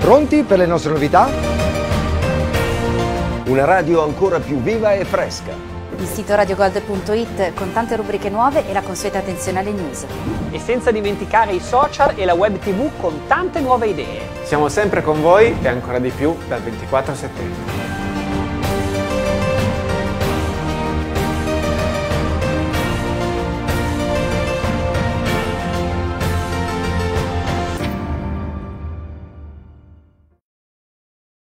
Pronti per le nostre novità? Una radio ancora più viva e fresca. Il sito radiogold.it con tante rubriche nuove e la consueta attenzione alle news. E senza dimenticare i social e la web tv con tante nuove idee. Siamo sempre con voi e ancora di più dal 24 settembre.